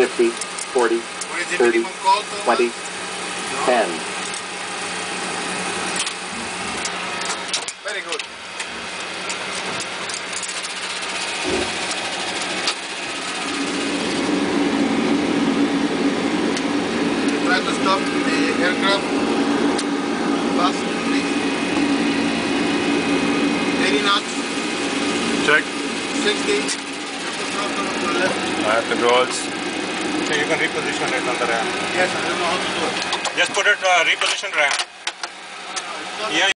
50, 40, What is the 30, minimum call, Thomas? 20, 10. Very good. Try to stop the aircraft. Fast, please. 80 knots, Check. 60. You have to drop So you can reposition it on the RAM. Yes, I don't know how to do it. Just put it uh, reposition not Yeah,